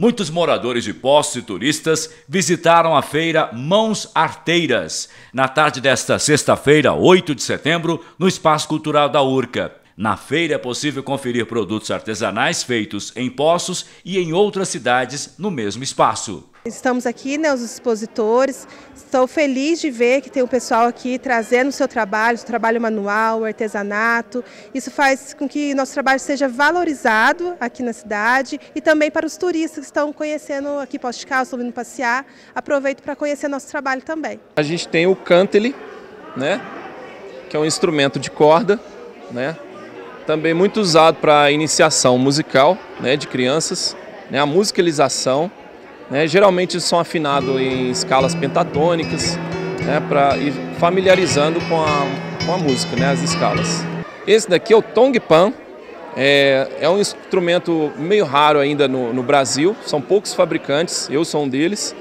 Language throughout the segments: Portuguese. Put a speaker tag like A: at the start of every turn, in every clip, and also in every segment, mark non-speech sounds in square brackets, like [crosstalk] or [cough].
A: Muitos moradores de postos e turistas visitaram a feira Mãos Arteiras na tarde desta sexta-feira, 8 de setembro, no Espaço Cultural da Urca. Na feira é possível conferir produtos artesanais feitos em Poços e em outras cidades no mesmo espaço.
B: Estamos aqui, né, os expositores. Estou feliz de ver que tem o pessoal aqui trazendo o seu trabalho, o trabalho manual, o artesanato. Isso faz com que nosso trabalho seja valorizado aqui na cidade e também para os turistas que estão conhecendo aqui Posto de Calça, estão vindo passear. Aproveito para conhecer nosso trabalho também.
C: A gente tem o cantele, né, que é um instrumento de corda, né, também muito usado para iniciação musical, né, de crianças, né, a musicalização né? Geralmente são afinados em escalas pentatônicas, né? para ir familiarizando com a, com a música, né? as escalas. Esse daqui é o tongpan, é, é um instrumento meio raro ainda no, no Brasil, são poucos fabricantes, eu sou um deles.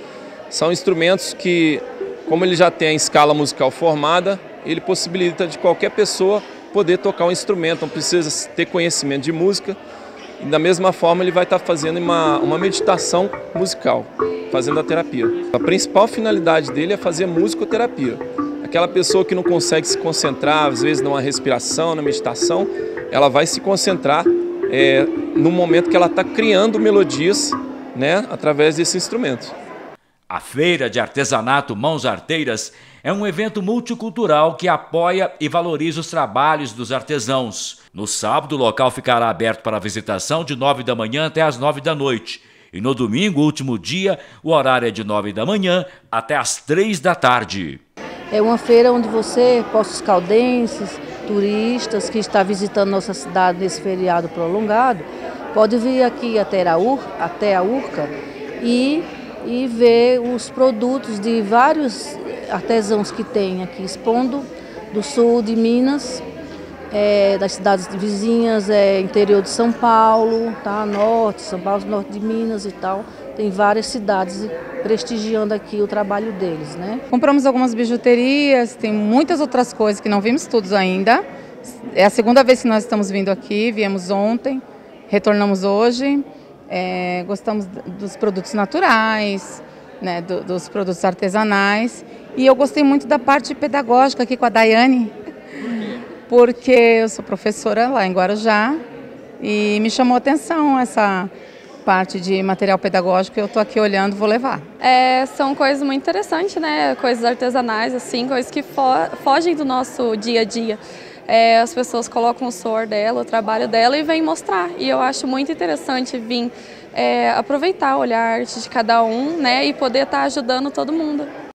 C: São instrumentos que, como ele já tem a escala musical formada, ele possibilita de qualquer pessoa poder tocar um instrumento, não precisa ter conhecimento de música, e da mesma forma ele vai estar fazendo uma, uma meditação musical, fazendo a terapia. A principal finalidade dele é fazer musicoterapia. Aquela pessoa que não consegue se concentrar, às vezes numa respiração, na meditação, ela vai se concentrar é, no momento que ela está criando melodias né, através desse instrumento.
A: A Feira de Artesanato Mãos Arteiras é um evento multicultural que apoia e valoriza os trabalhos dos artesãos. No sábado, o local ficará aberto para visitação de 9 da manhã até as 9 da noite. E no domingo, último dia, o horário é de 9 da manhã até as 3 da tarde.
D: É uma feira onde você, postos caldenses, turistas que está visitando nossa cidade nesse feriado prolongado, pode vir aqui até a, Ur, até a Urca e e ver os produtos de vários artesãos que tem aqui expondo do sul de Minas, é, das cidades vizinhas, é, interior de São Paulo, tá? norte, São Paulo, norte de Minas e tal. Tem várias cidades prestigiando aqui o trabalho deles. Né?
E: Compramos algumas bijuterias, tem muitas outras coisas que não vimos todos ainda. É a segunda vez que nós estamos vindo aqui, viemos ontem, retornamos hoje. É, gostamos dos produtos naturais, né, do, dos produtos artesanais. E eu gostei muito da parte pedagógica aqui com a Daiane, [laughs] porque eu sou professora lá em Guarujá e me chamou a atenção essa parte de material pedagógico eu estou aqui olhando, vou levar.
F: É, são coisas muito interessantes, né? Coisas artesanais, assim, coisas que fo fogem do nosso dia a dia é, as pessoas colocam o suor dela, o trabalho dela e vêm mostrar. E eu acho muito interessante vir é, aproveitar, olhar a arte de cada um né, e poder estar tá ajudando todo mundo.